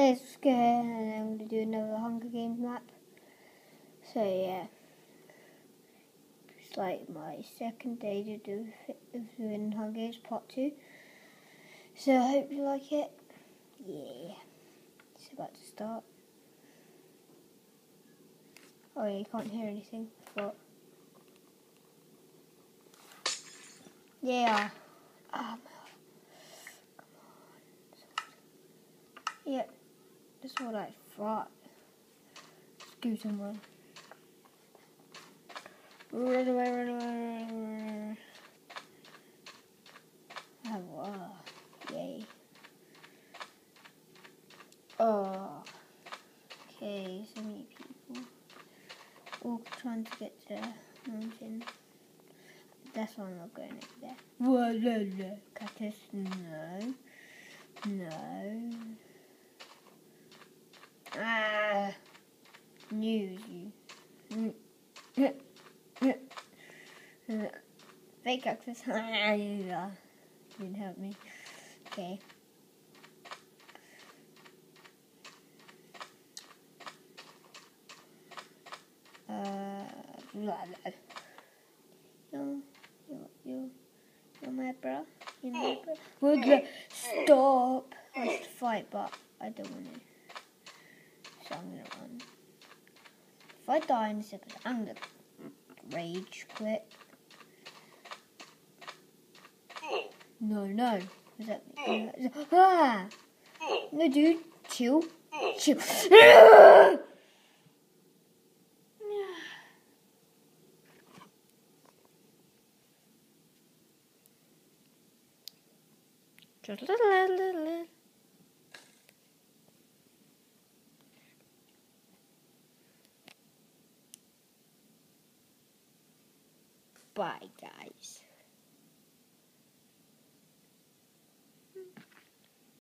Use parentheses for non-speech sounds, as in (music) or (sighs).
let's go and I'm gonna do another Hunger Games map. So yeah, it's like my second day to do of doing Hunger Games Part Two. So I hope you like it. Yeah, it's about to start. Oh yeah, you can't hear anything. But yeah, um, yeah, that's what I thought. Let's do somewhere. Run away, run away, run away. Oh, wow. Yay. Oh. Okay, so many people. All trying to get to mountain. That's why I'm not going over there. No. Cactus, no. No. Ah. News, you. Fake cactus. Didn't help me. Okay. Uh. Yo, yo, yo, yo, my bro. You bro. You stop? I to fight, but I don't want to. So I'm gonna run. If I die in this episode, I'm gonna rage quit. No, no. Is that, is that, ah! No, dude. Chill. Chill. (sighs) Bye, guys.